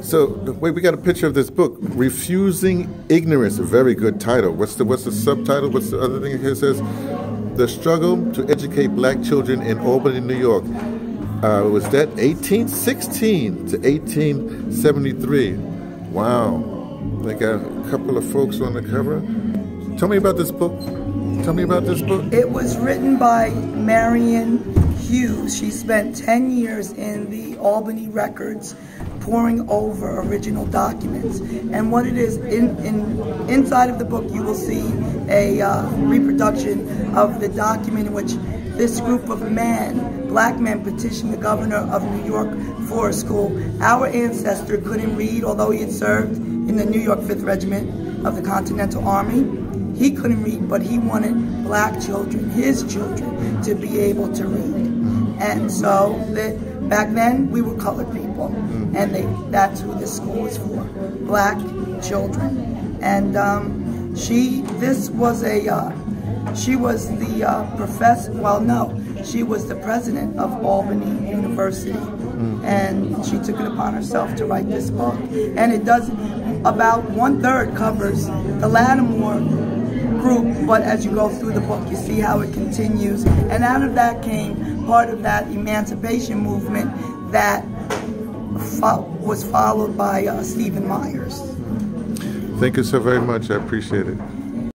So wait, we got a picture of this book, "Refusing Ignorance." A very good title. What's the what's the subtitle? What's the other thing here says? The struggle to educate black children in Albany, New York. Uh, was that 1816 to 1873? Wow. They got a couple of folks on the cover. Tell me about this book. Tell me about this book. It was written by Marian Hughes. She spent 10 years in the Albany Records poring over original documents. And what it is, in, in inside of the book, you will see a uh, reproduction of the document in which this group of men, black men, petitioned the governor of New York for a school. Our ancestor couldn't read, although he had served in the New York 5th Regiment of the Continental Army. He couldn't read, but he wanted black children, his children, to be able to read. And so that back then we were colored people, and they that's who this school was for, black children. And um, she, this was a uh, she was the uh, professor, well, no, she was the president of Albany University. Mm. And she took it upon herself to write this book. And it does, about one third covers the Lattimore group, but as you go through the book, you see how it continues. And out of that came part of that emancipation movement that fo was followed by uh, Stephen Myers. Thank you so very much. I appreciate it.